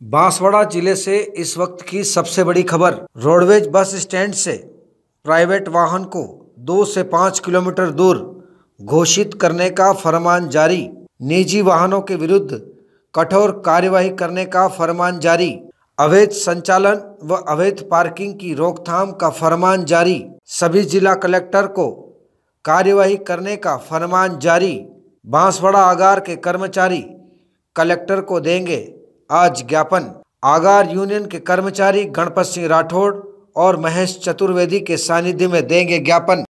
बांसवाड़ा ज़िले से इस वक्त की सबसे बड़ी खबर, रोडवेज़ बस स्टैंड से प्राइवेट वाहन को दो से पाँच किलोमीटर दूर घोषित करने का फरमान जारी। निजी वाहनों के विरुद्ध कठोर कार्यवाही करने का फरमान जारी। अवैध संचालन व अवैध पार्किंग की रोकथाम का फरमान जारी। सभी जिला कलेक्टर को कार्यवाही करने का फरमान जारी। बांसवाड़ा आगार के कर्मचारी कलेक्टर को देंगे आज ज्ञापन, आगार यूनियन के कर्मचारी गणपत सिंह राठौड़ और महेश चतुर्वेदी के सानिध्य में देंगे ज्ञापन।